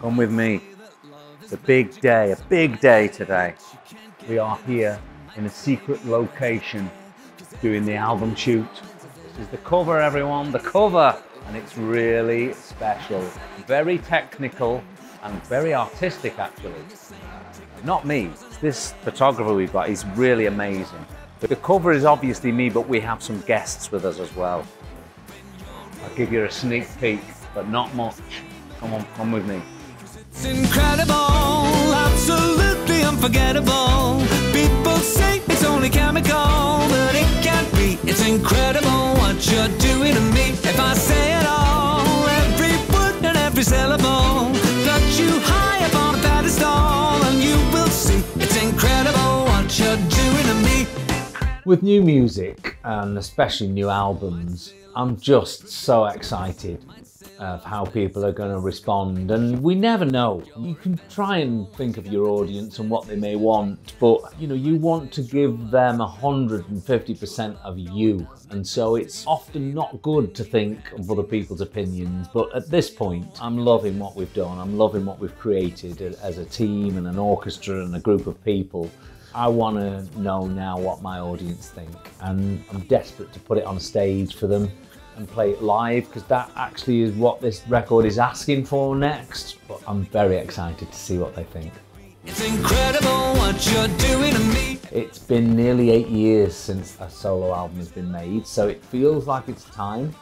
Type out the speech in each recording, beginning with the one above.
Come with me. It's a big day, a big day today. We are here in a secret location doing the album shoot. This is the cover, everyone, the cover. And it's really special. Very technical and very artistic, actually. Not me, this photographer we've got. is really amazing. The cover is obviously me, but we have some guests with us as well. I'll give you a sneak peek, but not much. Come on, come with me. It's incredible, absolutely unforgettable. People say it's only chemical, but it can't be. It's incredible what you're doing to me. If I say it all, every word and every syllable, got you high up on a pedestal, and you will see it's incredible what you're doing to me. With new music, and especially new albums, I'm just so excited of how people are going to respond. And we never know. You can try and think of your audience and what they may want, but you know, you want to give them 150% of you. And so it's often not good to think of other people's opinions. But at this point, I'm loving what we've done. I'm loving what we've created as a team and an orchestra and a group of people. I want to know now what my audience think, and I'm desperate to put it on stage for them and play it live because that actually is what this record is asking for next. But I'm very excited to see what they think. It's incredible what you're doing to me. It's been nearly eight years since a solo album has been made, so it feels like it's time.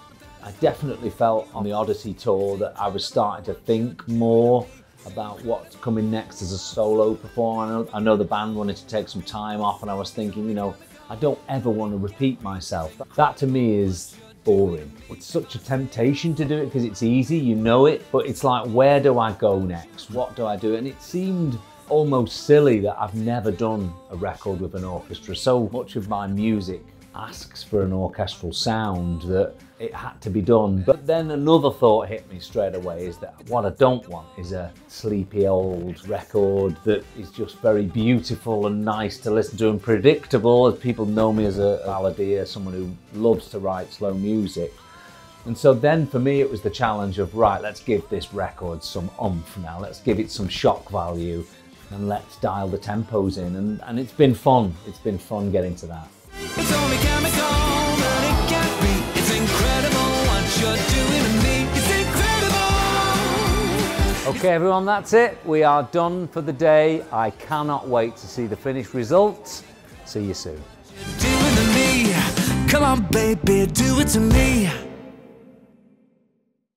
I definitely felt on the Odyssey tour that I was starting to think more about what's coming next as a solo performer. I know, I know the band wanted to take some time off, and I was thinking, you know, I don't ever want to repeat myself. That to me is boring. It's such a temptation to do it because it's easy, you know it, but it's like, where do I go next? What do I do? And it seemed almost silly that I've never done a record with an orchestra. So much of my music asks for an orchestral sound that it had to be done. But then another thought hit me straight away is that what I don't want is a sleepy old record that is just very beautiful and nice to listen to and predictable as people know me as a balladeer, someone who loves to write slow music. And so then for me it was the challenge of right, let's give this record some umph now, let's give it some shock value and let's dial the tempos in and, and it's been fun. It's been fun getting to that. It's only chemical, but it can't be. It's incredible what you're doing to me. It's incredible. Okay, everyone, that's it. We are done for the day. I cannot wait to see the finished results. See you soon.